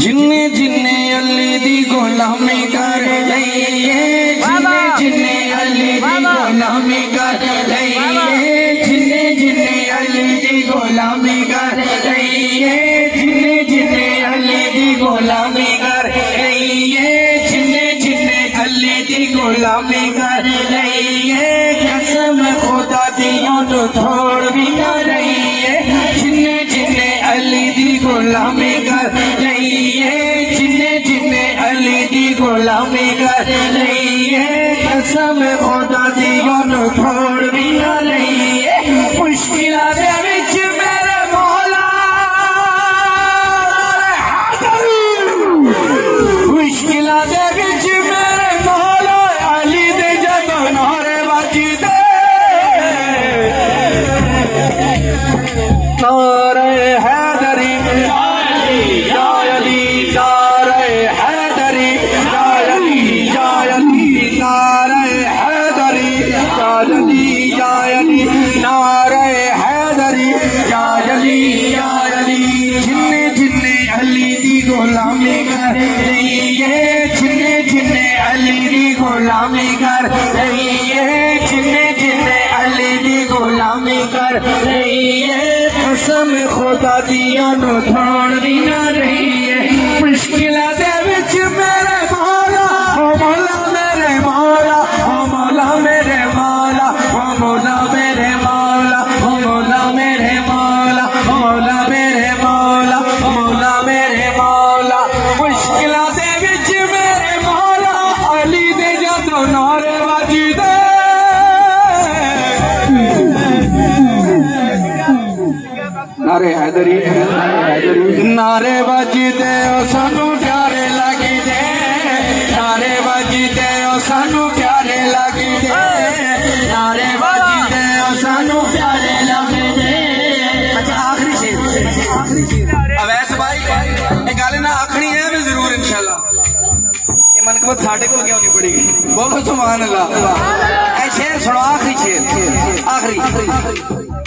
جن جن علی دی غلامی کر لئیے جن جن علی دی غلامی کر لئیے جن جن علی دی غلامی کر لئیے جن جن علی دی غلامی کر لئیے جن جن علی دی غلامی کر لئیے غلام کر رہی ہے جن جن علی دی غلامی کر رہی ہے۔ قسم خدا دی نعرہ حیدری یا علی یا علی نعرہ حیدری یا علی یا علی جن جن علی دی غلامی کر رہی ہے۔ جن جن علی دی غلامی کر رہی ہے۔ جن جن علی دی غلامی کر رہی ہے۔ قسم خدا دیا نو تھان دی نہ رہی ہے۔ مشکلہ دے وچ میرے نعرے حیدری نعرے بجدے او سانو پیارے لگی دے نعرے بجدے او سانو پیارے لگی دے نعرے بجدے او سانو پیارے لگی دے اچھا آخری شیر. اویس بھائی، یہ گل نہ آخری ہے بھی ضرور انشاءاللہ. یہ منقبت ساڑھے کو کیوں نہیں پڑی گئی بولو سبحان اللہ. اے شیر، سنو، آخری شیر. آخری.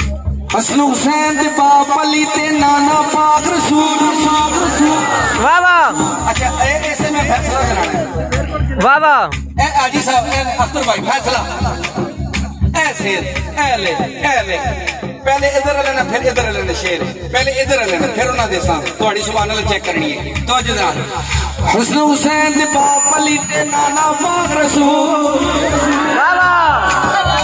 حسن حسین دے باپ علی تے نانا پاک رسول پاک رسول۔ واہ واہ۔ اچھا اے ایسے میں فیصلہ کرانا ہے۔ واہ واہ۔ اے آجی صاحب اے اختر بھائی فیصلہ۔ اے سید اے لے اے لے۔ پہلے ادھر لینا پھر ادھر لینا شیر۔ پہلے ادھر لینا پھر انہاں دے تہاڈی سبحان اللہ چیک کرنی ہے۔ دے حسن حسین دے باپ علی تے نانا پاک رسول۔ واہ واہ۔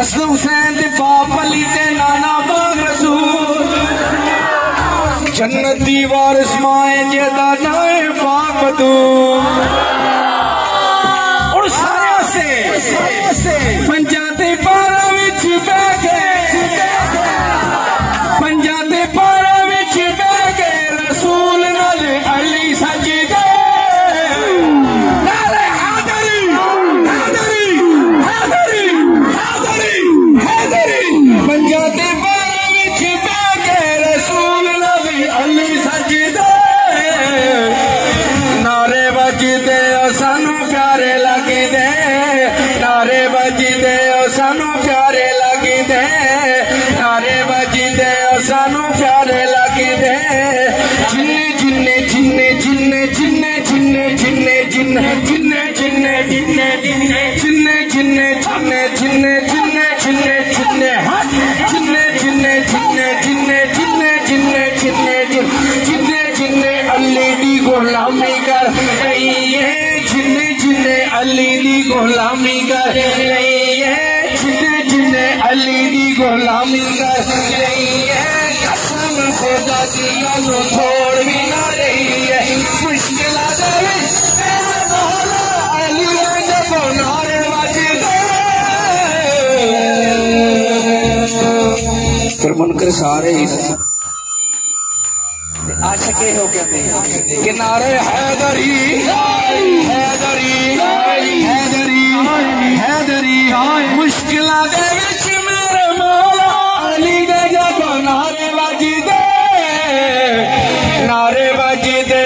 حسن حسین دے باپ علی تے نانا باغ رسول جنتی وارث مائے جیدہ نائے پاک تو اور غلامی کر رہی ہے جننے جننے علی غلامی کر رہی ہے جننے جننے علی غلامی کر رہی ہے قسم خدا دی گلوں چھوڑ بھی کافر منکر سارے ہی عاشقے ہو کہتے کنارے حیدری حیدری حیدری حیدری مشکلہ دے وچ میرے مولا علی دے جب نارے بجی دے نارے بجی دے